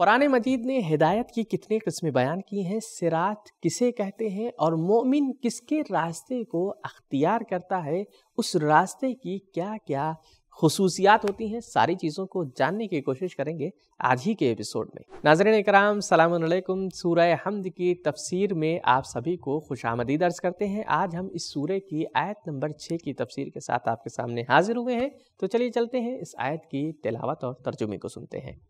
कुरान मजीद ने हिदायत की कितने किस्में बयान की हैं, सिरात किसे कहते हैं और मोमिन किसके रास्ते को अख्तियार करता है, उस रास्ते की क्या क्या खसूसियात होती हैं, सारी चीज़ों को जानने की कोशिश करेंगे आज ही के एपिसोड में। नाजरन कराम सलामकुम सूरह हमद की तफसीर में आप सभी को खुश आमदी अर्ज़ करते हैं। आज हम इस सूर्य की आयत नंबर छः की तफसीर के साथ आपके सामने हाजिर हुए हैं। तो चलिए चलते हैं, इस आयत की तिलावत और तर्जुमे को सुनते हैं।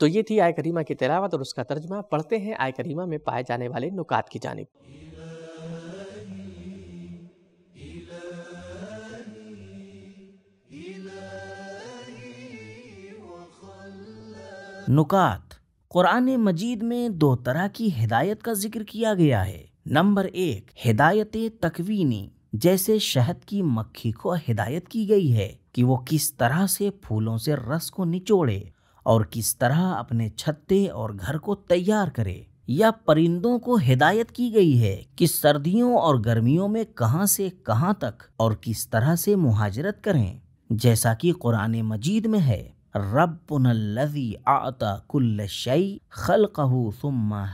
तो ये थी आय करीमा की तिलावत और उसका तर्जमा। पढ़ते हैं आय करीमा में पाए जाने वाले नुकात की जानब। नुकात, कुरान मजीद में दो तरह की हिदायत का ज़िक्र किया गया है। नंबर एक, हिदायत तकवीनी, जैसे शहद की मक्खी को हिदायत की गई है कि वो किस तरह से फूलों से रस को निचोड़े। और किस तरह अपने छत्ते और घर को तैयार करे, या परिंदों को हिदायत की गई है कि सर्दियों और गर्मियों में कहाँ से कहाँ तक और किस तरह से मुहाजरत करें। जैसा कि कुरान मजीद में है रबी आता कुल्ल शई खलकहू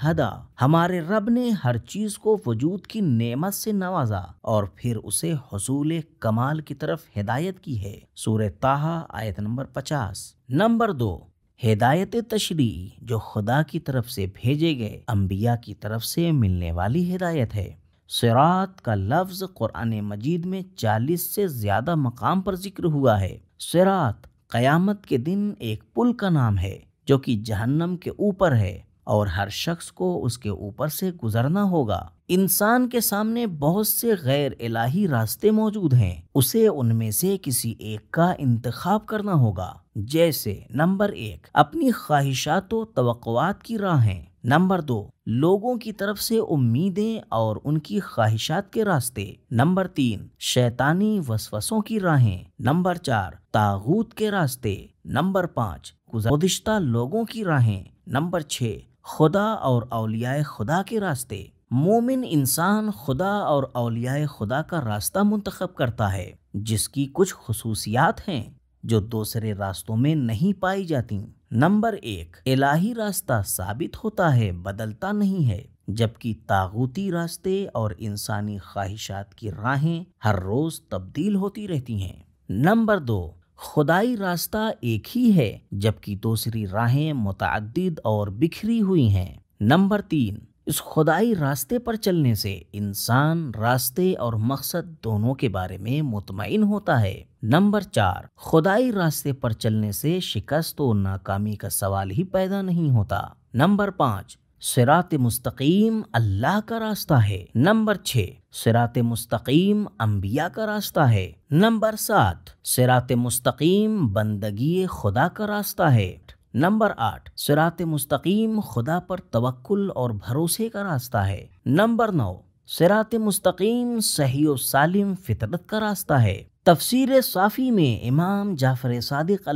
हदा। हमारे रब ने हर चीज़ को वजूद की नेमत से नवाजा और फिर उसे हसूल कमाल की तरफ़ हिदायत की है। सूर्य ताहा, आयत नंबर पचास। नंबर दो हिदायत तशरी जो खुदा की तरफ़ से भेजे गए अम्बिया की तरफ़ से मिलने वाली हिदायत है। सिरात का लफ्ज कुरान मजीद में चालीस से ज़्यादा मकाम पर ज़िक्र हुआ है। सिरात कयामत के दिन एक पुल का नाम है, जो कि जहन्नम के ऊपर है। और हर शख्स को उसके ऊपर से गुजरना होगा। इंसान के सामने बहुत से गैर इलाही रास्ते मौजूद हैं। उसे उनमें से किसी एक का इंतखाब करना होगा। जैसे, नंबर एक, अपनी ख्वाहिशात तवक़ात की राहें नंबर दो, लोगों की तरफ़ से उम्मीदें और उनकी ख्वाहिशात के रास्ते। नंबर तीन, शैतानी वसवसों की राहें। नंबर चार, तागूत के रास्ते। नंबर पाँच गुजश्ता लोगों की राहें। नंबर छः खुदा और अलियाए खुदा के रास्ते। मोमिन इंसान खुदा और अलियाए खुदा का रास्ता मुंतखब करता है, जिसकी कुछ खसूसियात हैं जो दूसरे रास्तों में नहीं पाई जाती। नंबर एक, इलाही रास्ता साबित होता है, बदलता नहीं है, जबकि तागूती रास्ते और इंसानी ख्वाहिशात की राहें हर रोज तब्दील होती रहती हैं। नंबर दो खुदाई रास्ता एक ही है, जबकि दूसरी राहें मुतद और बिखरी हुई हैं। नंबर तीन, इस खुदाई रास्ते पर चलने से इंसान रास्ते और मकसद दोनों के बारे में मुतमिन होता है। नंबर चार, खुदाई रास्ते पर चलने से शिकस्त और नाकामी का सवाल ही पैदा नहीं होता। नंबर पाँच सिरात मुस्तकीम अल्लाह का रास्ता है। नंबर छः, सिरात मुस्तकीम अम्बिया का रास्ता है। नंबर सात, सिरात मुस्तकीम बंदगी खुदा का रास्ता है। नंबर आठ, सिरात मुस्तकीम खुदा पर तवक्कुल और भरोसे का रास्ता है। नंबर नौ, सिरात मुस्तकीम सही सालिम फितरत का रास्ता है। तफसीर साफ़ी में इमाम जाफ़र सादिक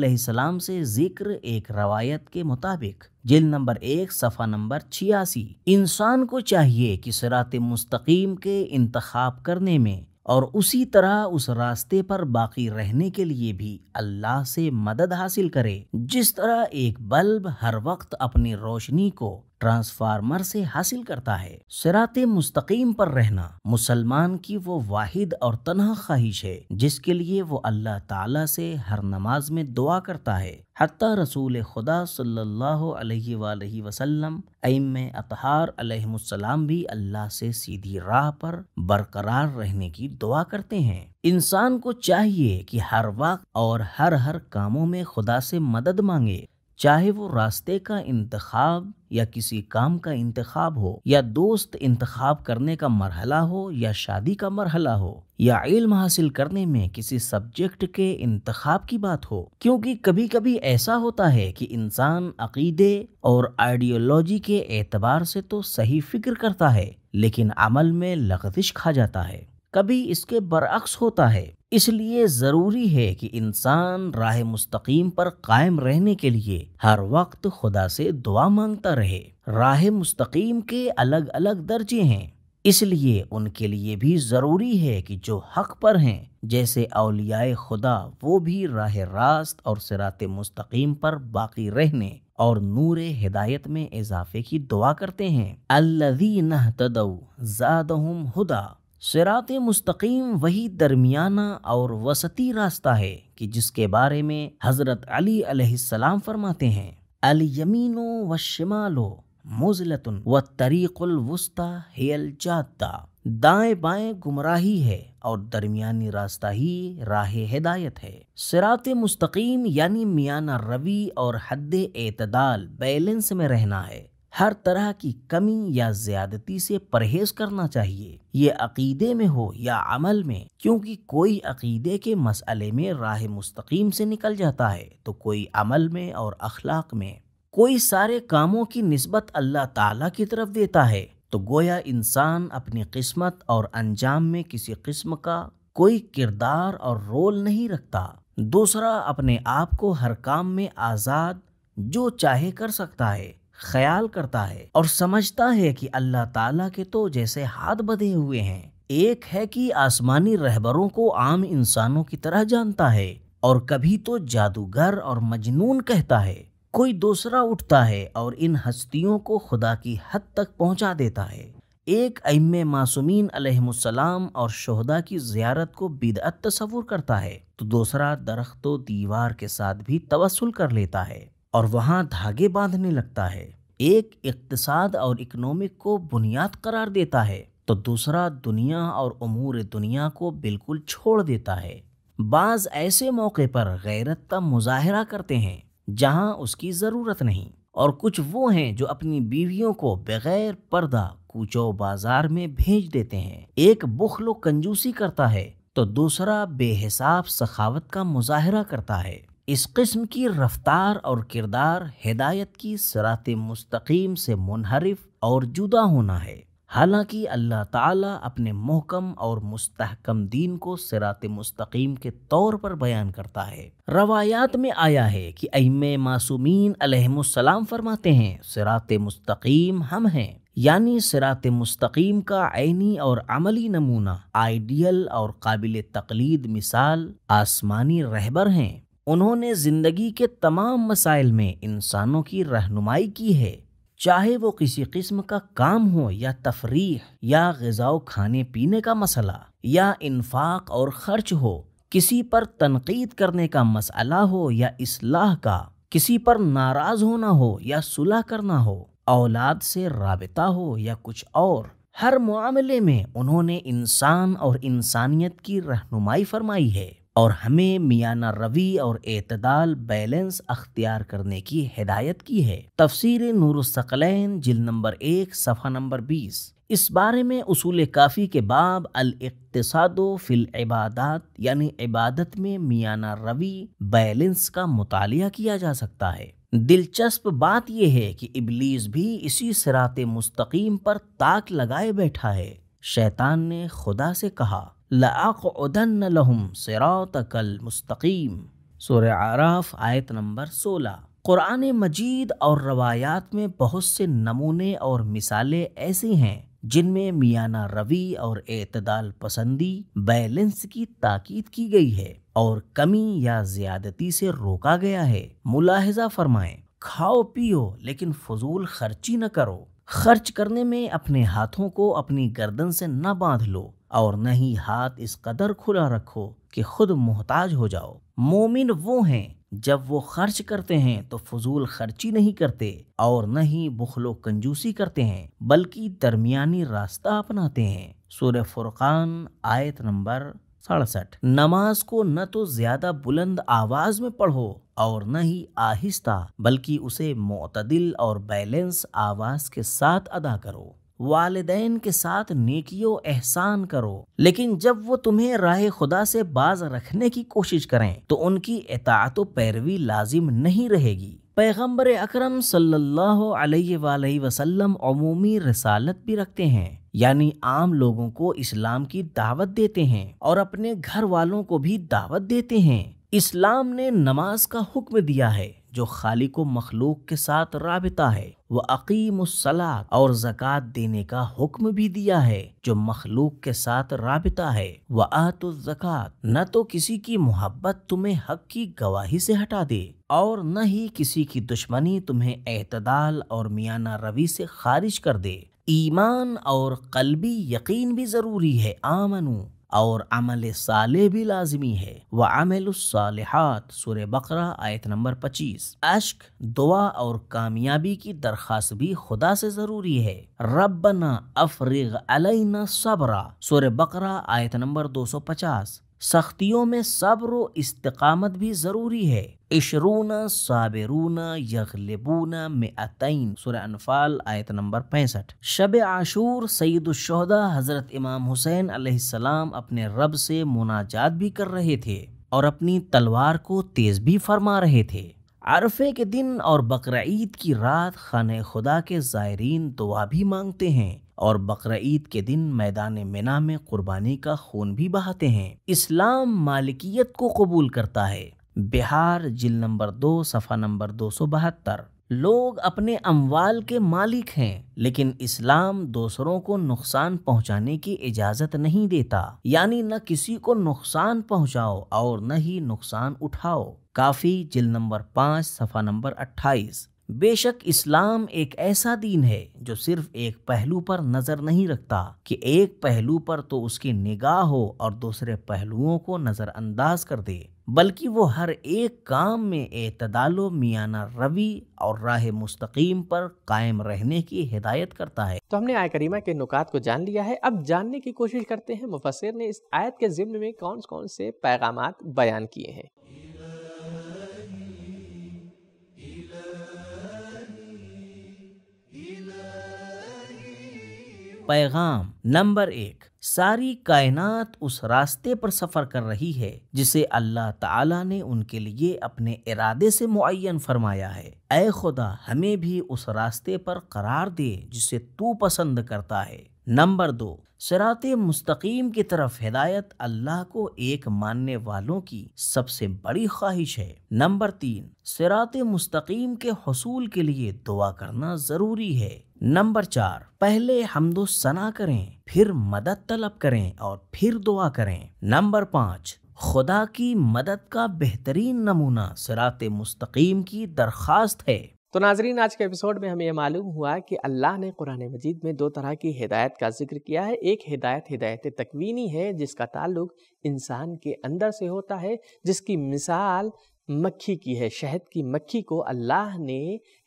से ज़िक्र एक रवायत के मुताबिक जिल नंबर एक, सफ़ा नंबर छियासी। इंसान को चाहिए कि सरात मुस्तकीम के इंतखाब करने में और उसी तरह उस रास्ते पर बाकी रहने के लिए भी अल्लाह से मदद हासिल करे। जिस तरह एक बल्ब हर वक्त अपनी रोशनी को ट्रांसफार्मर से हासिल करता है। सिरात मुस्तकीम पर रहना, मुसलमान की वो वाहिद और तनहा ख्वाहिश है, जिसके लिए वो अल्लाह ताला से हर नमाज़ में दुआ करता है। हती रसूल खुदा सल्लल्लाहु अलैहि वसल्लम अम अतहार अलैहिस्सलाम भी अल्लाह से सीधी राह पर बरकरार रहने की दुआ करते हैं। इंसान को चाहिए कि हर वक्त और हर हर कामों में खुदा से मदद मांगे। चाहे वो रास्ते का इंतखाब या किसी काम का इंतखाब हो, या दोस्त इंतखाब करने का मरहला हो, या शादी का मरहला हो, या इल्म हासिल करने में किसी सब्जेक्ट के इंतखाब की बात हो। क्योंकि कभी कभी ऐसा होता है कि इंसान अकीदे और आइडियोलॉजी के एतबार से तो सही फ़िक्र करता है, लेकिन अमल में लगदिश खा जाता है। कभी इसके बरअक्स होता है। इसलिए ज़रूरी है कि इंसान राह मुस्तकीम पर कायम रहने के लिए हर वक्त खुदा से दुआ माँगता रहे। राह मुस्तकीम के अलग अलग दर्जे हैं। इसलिए उनके लिए भी ज़रूरी है कि जो हक पर हैं, जैसे अलियाए खुदा, वो भी राह रास्त और सिरात मुस्तकीम पर बाकी रहने और नूर हिदायत में इजाफे की दुआ करते हैं। अल्लज़ीन तदऊ जादहुम हुदा। सिरात मुस्तकीम वही दरमियाना और वसती रास्ता है कि जिसके बारे में हज़रत अली अलैहिस्सलाम फरमाते हैं अल यमीनो व शिमालो मुजलतुन व तरीकुल वस्ता हेल जादा दाएँ बाएँ गुमराही है और दरमियानी रास्ता ही राह हिदायत है। सिरात मुस्तकीम यानी मियाना रवि और हद एतदाल बैलेंस में रहना है। हर तरह की कमी या ज्यादती से परहेज करना चाहिए। ये अकीदे में हो या अमल में, क्योंकि कोई अकीदे के मसले में राह मुस्तकीम से निकल जाता है तो कोई अमल में और अखलाक में। कोई सारे कामों की नस्बत अल्लाह ताला की तरफ़ देता है तो गोया इंसान अपनी किस्मत और अंजाम में किसी किस्म का कोई किरदार और रोल नहीं रखता। दूसरा, अपने आप को हर काम में आज़ाद, जो चाहे कर सकता है। ख्याल करता है और समझता है कि अल्लाह ताला के तो जैसे हाथ बधे हुए हैं। एक है कि आसमानी रहबरों को आम इंसानों की तरह जानता है और कभी तो जादूगर और मजनून कहता है। कोई दूसरा उठता है और इन हस्तियों को खुदा की हद तक पहुँचा देता है। एक अम मासूमिन और शहदा की जियारत को बिदअत तस्वुर करता है तो दूसरा दरख्त दीवार के साथ भी तवसल कर लेता है। और वहाँ धागे बांधने लगता है। एक इकतसाद और इकनॉमिक को बुनियाद करार देता है तो दूसरा दुनिया और अमूर दुनिया को बिल्कुल छोड़ देता है। बाज ऐसे मौके पर गैरत का मुजाहरा करते हैं, जहाँ उसकी ज़रूरत नहीं, और कुछ वो हैं जो अपनी बीवियों को बगैर पर्दा कूचो बाज़ार में भेज देते हैं। एक बुखलो कंजूसी करता है तो दूसरा बेहिसाब सखावत का मुजाहरा करता है। इस किस्म की रफ्तार और किरदार हिदायत की सरात मुस्तकीम से मुनहरिफ और जुदा होना है। हालाँकि अल्लाह ताला अपने मोहकम और मुस्तहकम दीन को सिरात मुस्तकीम के तौर पर बयान करता है। रवायात में आया है कि अम मासूमीन अलैहिस्सलाम फरमाते हैं, सिरात मुस्तकीम हम हैं। यानी सिरात मुस्तकीम का आइनी और अमली नमूना, आइडियल और काबिल तकलीद मिसाल आसमानी रहबर हैं। उन्होंने ज़िंदगी के तमाम मसाइल में इंसानों की रहनुमाई की है, चाहे वो किसी किस्म का काम हो या तफरीह या गजाओ खाने पीने का मसला या इन्फाक और खर्च हो, किसी पर तनकीद करने का मसला हो या इसलाह का, किसी पर नाराज़ होना हो या सुलह करना हो, औलाद से रबता हो या कुछ और, हर मामले में उन्होंने इंसान और इंसानियत की रहनुमाई फरमाई है। और हमें मियाना रवि और एतदाल बैलेंस अख्तियार करने की हिदायत की है। तफसीर नूरसकलैन जिल नंबर एक, सफ़ा नंबर बीस। इस बारे में उसूल काफ़ी के बाब अल इकतसादो फिल इबादत, यानी इबादत में मियाना रवि बैलेंस का मुतालिया किया जा सकता है। दिलचस्प बात यह है कि इबलीस भी इसी सरात मुस्तकीम पर ताक लगाए बैठा है। शैतान ने खुदा से कहा लहुम सिरातकल मुस्तकीम सूरह आराफ आयत नंबर 16 कुरान मजीद और रवायात में बहुत से नमूने और मिसालें ऐसी हैं जिनमें मियाना रवि और एतदाल पसंदी बैलेंस की ताकीद की गई है और कमी या ज्यादती से रोका गया है मुलाहिजा फरमाएँ खाओ पियो लेकिन फजूल खर्ची न करो खर्च करने में अपने हाथों को अपनी गर्दन से न बाँध लो और न ही हाथ इस कदर खुला रखो कि खुद मोहताज हो जाओ। मोमिन वो हैं, जब वो खर्च करते हैं तो फजूल खर्ची नहीं करते और न ही बुखलो कंजूसी करते हैं, बल्कि दरमियानी रास्ता अपनाते हैं। सूर्य फुरकान, आयत नंबर सड़सठ। नमाज़ को न तो ज़्यादा बुलंद आवाज़ में पढ़ो और न ही आहिस्ता, बल्कि उसे मोतदिल और बैलेंस आवाज़ के साथ अदा करो। वालदेन के साथ नेकियो एहसान करो। लेकिन जब वो तुम्हें राह खुदा से बाज रखने की कोशिश करें तो उनकी इताअत पैरवी लाजिम नहीं रहेगी। पैगंबर अक्रम सल्लल्लाहु वसल्लम अमूमी रसालत भी रखते हैं, यानी आम लोगों को इस्लाम की दावत देते हैं और अपने घर वालों को भी दावत देते हैं। इस्लाम ने नमाज़ का हुक्म दिया है। जो खाली को मखलूक के साथ राबिता है, वह अकीम सलात और जक़ात देने का हुक्म भी दिया है। जो मखलूक के साथ राबिता है, वह आतो जक़ात, न तो किसी की मोहब्बत तुम्हें हक की गवाही से हटा दे और न ही किसी की दुश्मनी तुम्हें एतदाल और मियाना रवि से खारिज कर दे। ईमान और कलबी यकीन भी ज़रूरी है। आमनू। और अमल साले भी लाजमी है। व अमल सालहात, सुर बकरा, आयत नंबर 25 अश्क, दुआ और कामयाबी की दरख्वास्त भी खुदा से ज़रूरी है। रबना अफरिग अलैना सबरा, सुर बकरा, आयत नंबर 250 सख्तियों में सब्र इस्तकामत भी ज़रूरी है। इशरूना साबिरूना यगलबूना में अतईन अनफाल, आयत नंबर पैंसठ। शब आशूर सईदुलशहदा हज़रत इमाम हुसैन अलैहिस्सलाम अपने रब से मुनाजात भी कर रहे थे और अपनी तलवार को तेज भी फरमा रहे थे। अरफे के दिन और बकर ईद की रात खान खुदा के जायरीन दुआ भी मांगते हैं। और बकर के दिन मैदान मिना में कुर्बानी का खून भी बहाते हैं। इस्लाम मालिकियत को कबूल करता है। बिहार, जिल नंबर दो, सफ़ा नंबर दो सौ बहत्तर। लोग अपने अमवाल के मालिक हैं, लेकिन इस्लाम दूसरों को नुकसान पहुँचाने की इजाज़त नहीं देता। यानी न किसी को नुकसान पहुंचाओ और न ही नुकसान उठाओ। काफ़ी, जिल नंबर पाँच, सफ़ा नंबर अट्ठाईस। बेशक इस्लाम एक ऐसा दीन है जो सिर्फ़ एक पहलू पर नज़र नहीं रखता कि एक पहलू पर तो उसकी निगाह हो और दूसरे पहलुओं को नजरअंदाज कर दे, बल्कि वो हर एक काम में एतदालो मियाना रवि और राह मुस्तकीम पर कायम रहने की हिदायत करता है। तो हमने आय करीमा के नुकात को जान लिया है। अब जानने की कोशिश करते हैं मुफसर ने इस आयत के जिम्न में कौन कौन से पैगाम बयान किए हैं। पैगाम नंबर एक, सारी कायनात उस रास्ते पर सफ़र कर रही है, जिसे अल्लाह ताला ने उनके लिए अपने इरादे से मुन फरमाया है। अय खुदा, हमें भी उस रास्ते पर करार दे, जिसे तू पसंद करता है। नंबर दो, सरात मुस्तकीम की तरफ़ हिदायत अल्लाह को एक मानने वालों की सबसे बड़ी ख्वाहिश है। नंबर तीन, सरात मुस्तकीम के हसूल के लिए दुआ करना ज़रूरी है। नंबर चार, पहले हमदो सना करें, फिर मदद तलब करें और फिर दुआ करें। नंबर पाँच, खुदा की मदद का बेहतरीन नमूना सरात मुस्तकीम की दरखास्त है। तो नाजरीन, आज के एपिसोड में हमें यह मालूम हुआ कि अल्लाह ने कुरान मजीद में दो तरह की हिदायत का ज़िक्र किया है। एक हिदायत हिदायत तकवीनी है, जिसका ताल्लुक इंसान के अंदर से होता है, जिसकी मिसाल मक्खी की है। शहद की मक्खी को अल्लाह ने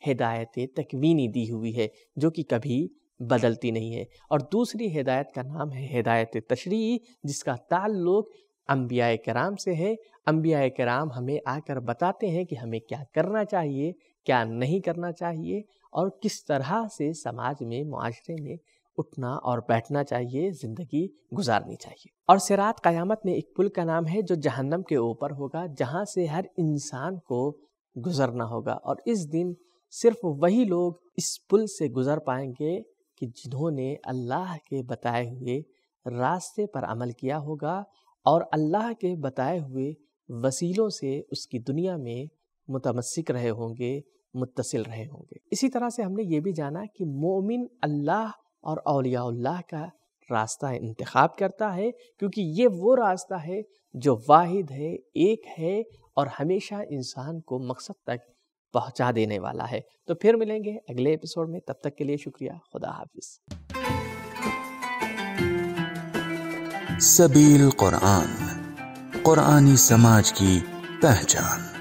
हिदायत तकवीनी दी हुई है, जो कि कभी बदलती नहीं है। और दूसरी हिदायत का नाम है हिदायत तशरी जिसका ताल्लुक अम्बिया कराम से है। अम्बिया कराम हमें आकर बताते हैं कि हमें क्या करना चाहिए क्या नहीं करना चाहिए? और किस तरह से समाज में माशरे में उठना और बैठना चाहिए, ज़िंदगी गुजारनी चाहिए? और सिरात क़यामत में एक पुल का नाम है, जो जहन्नम के ऊपर होगा, जहाँ से हर इंसान को गुजरना होगा। और इस दिन सिर्फ़ वही लोग इस पुल से गुज़र पाएँगे कि जिन्होंने अल्लाह के बताए हुए रास्ते पर अमल किया होगा और अल्लाह के बताए हुए वसीलों से उसकी दुनिया में मुतमसिक रहे होंगे मुतसिल रहे होंगे। इसी तरह से हमने ये भी जाना कि मोमिन अल्लाह और अलियाल्लाह का रास्ता इंतखब करता है, क्योंकि ये वो रास्ता है जो वाहिद है, एक है और हमेशा इंसान को मकसद तक पहुँचा देने वाला है। तो फिर मिलेंगे अगले एपिसोड में, तब तक के लिए शुक्रिया, खुदा हाफिज। सबील कुरान कुरानी समाज की पहचान।